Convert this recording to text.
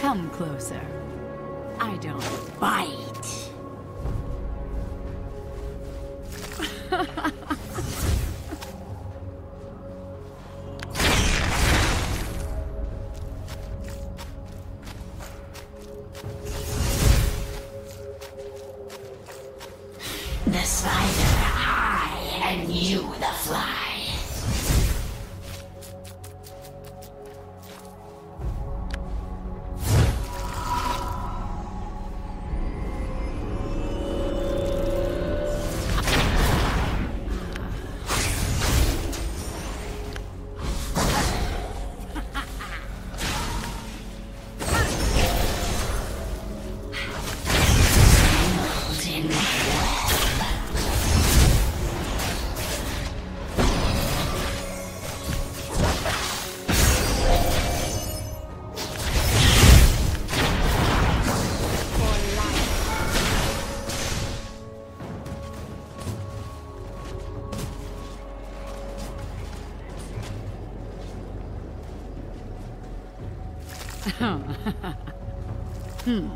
Come closer. I don't bite. The spider, I, and you the fly. hmm.